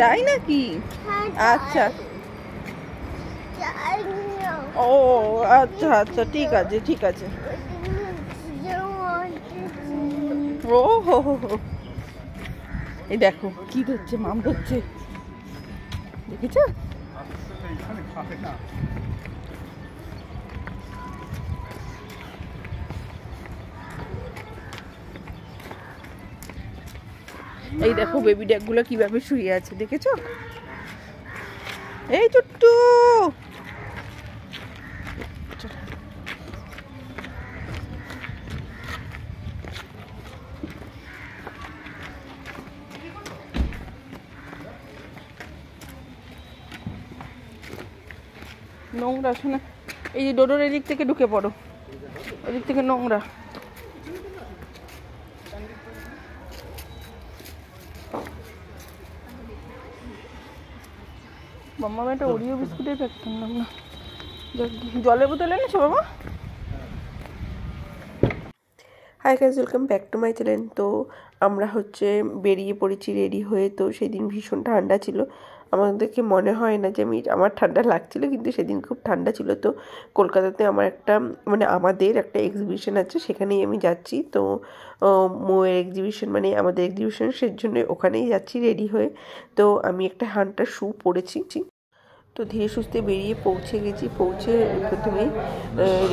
তাই নাকি? আচ্ছা। ও আচ্ছা আচ্ছা ঠিক আছে ঠিক আছে। ও হো হো। এই দেখো, কি ধরছে, মাম ধরছে। দেখেছ? এই দেখো বেবি ড্যাগগুলো কীভাবে শুয়ে আছে, দেখেছ? এই চুট্টু! নোংরা, শোনা। এই যে ডোডোর এদিক থেকে ঢুকে পড়ো। এদিক থেকে নোংরা। মাম্মা একটা ওরিও বিস্কুটে কিনলাম না। আমরা জলের বোতল এনেছো বাবা hi guys welcome back to my channel তো আমরা হচ্ছে বেরিয়ে পড়েছি রেডি হয়ে। তো সেদিন ভীষণ ঠান্ডা ছিল। আমাদেরকে মনে হয় না যে আমি আমার ঠান্ডা লাগছিল, কিন্তু সেদিন খুব ঠান্ডা ছিল। তো কলকাতাতে আমার একটা মানে আমাদের একটা এক্সিবিশন আছে, সেখানেই আমি যাচ্ছি। তো মোয়ের এক্সিবিশন মানে আমাদের এক্সিবিশন সেজন্য ওখানেই যাচ্ছি রেডি হয়ে। তো আমি একটা হান্টার শ্যু পরেছি তো ধীরে সুস্থে বেরিয়ে পৌঁছে গেছি, পৌঁছে প্রথমেই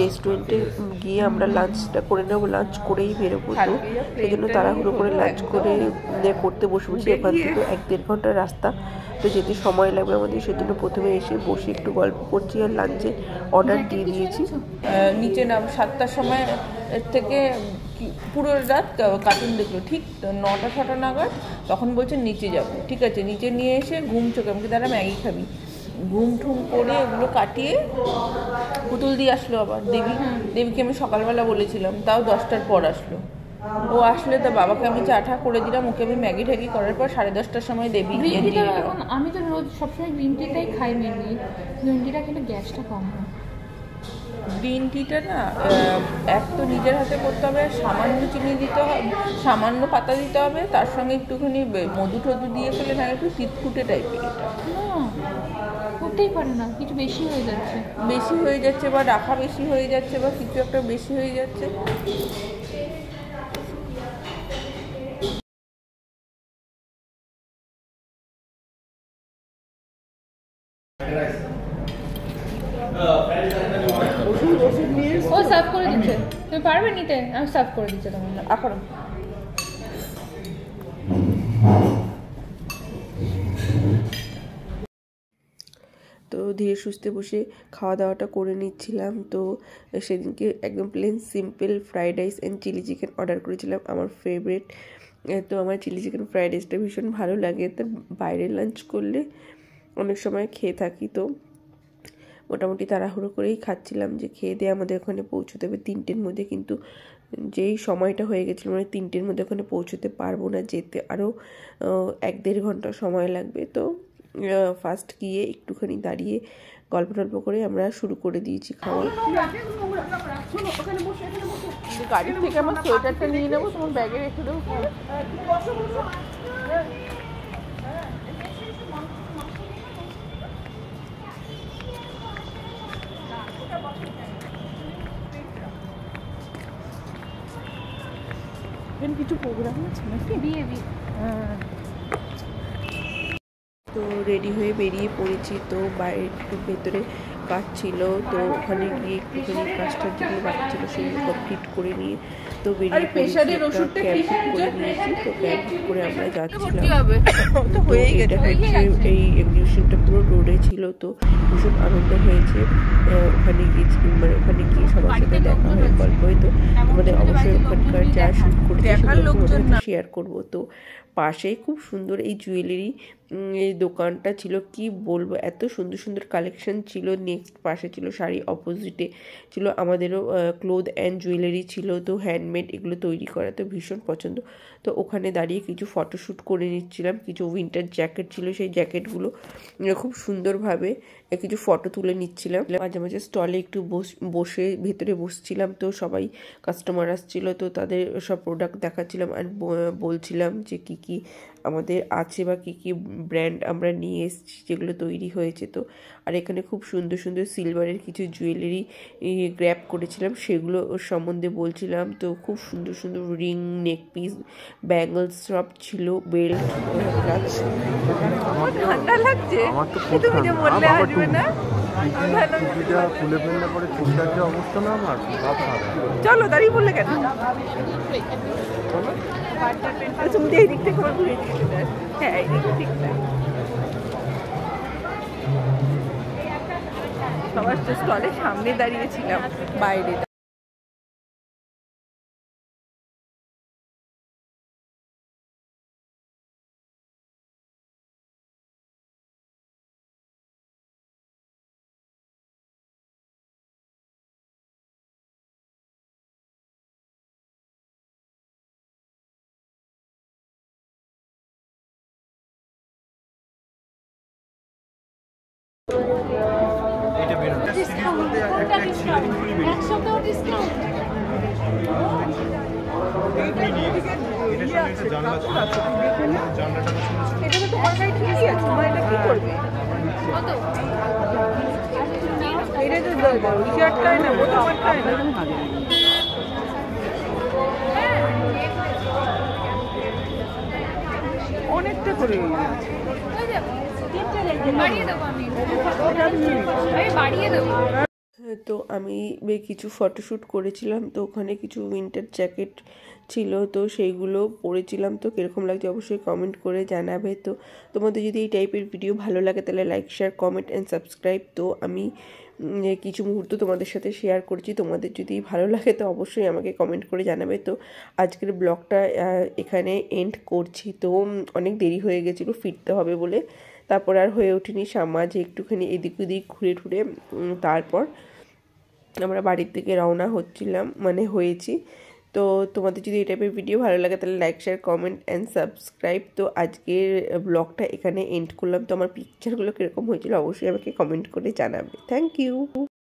রেস্টুরেন্টে গিয়ে আমরা লাঞ্চটা করে নেব। লাঞ্চ করেই বেরোবো তো। সেই জন্য তাড়াহুড়ো করে লাঞ্চ করে করতে বসে বসে ওখান থেকে এক দেড় ঘণ্টার রাস্তা। তো যেতে সময় লাগবে আমাদের, সেজন্য প্রথমে এসে বসে একটু গল্প করছি আর লাঞ্চে অর্ডার দিয়ে দিয়েছি। নিচে নাম, সাতটার সময় এর থেকে পুরো রাত কার্টুন দেখল। ঠিক নটা ছটা নাগাদ তখন বলছে নিচে যাব। ঠিক আছে, নিচে নিয়ে এসে ঘুম চোখে আমাকে দাঁড়া, ম্যাগি খাবি। ঘুম ঠুম করে এগুলো কাটিয়ে পুতুল দিয়ে আসলো আবার। দেবী দেবীকে আমি সকালবেলা বলেছিলাম তাও দশটার পর আসলো। ও আসলে তার বাবাকে আমি চা ঠা করে দিলাম ওকে আমি ম্যাগি ট্যাগি করার পর সাড়ে দশটার সময় দেবী আমি তো রোজ সবসময় গ্রিন টিটাই খাই মেনলি গ্রিন টিটা খেলে গ্যাসটা কম হয়। গ্রিন টিটা না এক তো নিজের হাতে করতে হবে সামান্য চিনি দিতে হবে সামান্য পাতা দিতে হবে তার সঙ্গে একটুখানি মধু টধু দিয়ে ফেলে না একটু তিতকুটে টাইপের এটা। না করতেই পারে না কিছু বেশি হয়ে যাচ্ছে। বেশি হয়ে যাচ্ছে বা রাখা বেশি হয়ে যাচ্ছে বা কিছু একটা বেশি হয়ে যাচ্ছে। ও সার্ভ করে দিচ্ছে। তুমি পারবে নিতে? আমি সার্ভ করে দিচ্ছি তোমার। এখন। ধীরে সুস্থে বসে খাওয়া দাওয়াটা করে নিচ্ছিলাম। তো সেদিনকে একদম plain simple fried rice and chilli chicken order করেছিলাম, আমার ফেভারিট তো আমার চিলি চিকেন ফ্রাইড রাইসটা ভীষণ ভালো লাগে। তো বাইরে লাঞ্চ করলে অনেক সময় খেয়ে থাকি তো। মোটামুটি তাড়াহুড়ো করেই খাচ্ছিলাম যে খেয়ে দিয়ে আমাদের ওখানে পৌঁছতে হবে তিনটের মধ্যে। কিন্তু যেই সময়টা হয়ে গেছিল মানে তিনটের মধ্যে ওখানে পৌঁছতে পারব না, যেতে আরও এক দেড় ঘণ্টা সময় লাগবে। তো ফার্স্ট গিয়ে একটুখানি দাঁড়িয়ে গল্প টল্প করে আমরা শুরু করে দিয়েছি খাওয়া। গাড়ি থেকে আমার সোয়েটারটা নিয়ে নেব তোমার ব্যাগে রেখে দেবো। এখানে কিছু প্রোগ্রাম আছে নাকি? বিয়ে বিয়ে। তো রেডি হয়ে বেরিয়ে পড়েছি। তো বাইরে একটু ভেতরে কাজ ছিল তো ওখানে গিয়ে একটুখানি কাজটার জন্য বাকি ছিল সেগুলো কমপ্লিট করে নিয়ে তো বেরিয়ে পড়েছি। একটা ক্যাব বুক করে নিয়েছি তো ক্যাব বুক করে আমরা যাচ্ছিলাম। তো হয়েই গেছে এই এক্সিবিশনটা পুরো রোডে ছিল তো ভীষণ আনন্দ হয়েছে। ওখানে গিয়েছি মানে ওখানে গিয়ে সবার সাথে দেখা হয় গল্প হয় তো আমাদের অবশ্যই ওখানকার যা শুট করতে শেয়ার করব। তো পাশেই খুব সুন্দর এই জুয়েলারি এই দোকানটা ছিল। কি বলব, এত সুন্দর সুন্দর কালেকশন ছিল। নেক্সট পাশে ছিল শাড়ি অপোজিটে ছিল আমাদেরও ক্লোথ অ্যান্ড জুয়েলারি ছিল। তো হ্যান্ডমেড এগুলো তৈরি করা তো ভীষণ পছন্দ। তো ওখানে দাঁড়িয়ে কিছু ফটোশ্যুট করে নিচ্ছিলাম। কিছু উইন্টার জ্যাকেট ছিল। সেই জ্যাকেটগুলো খুব সুন্দরভাবে কিছু ফটো তুলে নিচ্ছিলাম। মাঝে মাঝে স্টলে একটু বস- বসে ভেতরে বসছিলাম। তো সবাই কাস্টমার আসছিল। তো তাদের সব প্রোডাক্ট দেখাচ্ছিলাম। আর বলছিলাম যে কি কি আমাদের আছে বা কী কী ব্র্যান্ড আমরা নিয়ে এসেছি যেগুলো তৈরি হয়েছে তো। আর এখানে খুব সুন্দর সুন্দর সিলভারের কিছু জুয়েলারি গ্র্যাপ করেছিলাম সেগুলো ওর সম্বন্ধে বলছিলাম। তো খুব সুন্দর সুন্দর রিং নেক পিস ব্যাঙ্গলস সব ছিল বেল্ট ঠান্ডা লাগছে। আমার তো খুব তুমি যে বললে আসবে না? চলো দাঁড়িয়ে বললে কেন? তুমি এই দিক থেকে ঘুরে দিচ্ছি হ্যাঁ এই দিক ঠিক না সবার স্টলের সামনে দাঁড়িয়েছিলাম বাইরে আটকায় না বোতাম আটকায় না অনেকটা করে বাড়িয়ে দেবো আমি আমি বাড়িয়ে দেবো হ্যাঁ, তো আমি কিছু ফটোশ্যুট করেছিলাম, তো ওখানে কিছু উইন্টার জ্যাকেট ছিল, তো সেইগুলো পরেছিলাম, তো কীরকম লাগছে অবশ্যই কমেন্ট করে জানাবে। তো তোমাদের যদি এই টাইপের ভিডিও ভালো লাগে, তাহলে like share comment and subscribe তো আমি কিছু মুহূর্ত তোমাদের সাথে শেয়ার করছি, তোমাদের যদি ভালো লাগে, তো অবশ্যই আমাকে কমেন্ট করে জানাবে। তো আজকের ব্লগটা এখানে এন্ড করছি। তো অনেক দেরি হয়ে গেছিল, ফিরতে হবে বলে। তারপর আর হয়ে ওঠেনি সামাজে একটুখানি এদিক ওদিক ঘুরে ঘুরে তারপর আমরা বাড়ির থেকে রওনা হচ্ছিলাম মানে হয়েছি। তো তোমাদের যদি এই টাইপের ভিডিও ভালো লাগে, তাহলে like share comment and subscribe তো আজকের ব্লগটা এখানে এন্ড করলাম। তো আমার পিকচারগুলো কীরকম হয়েছিল, অবশ্যই আমাকে কমেন্ট করে জানাবে। Thank you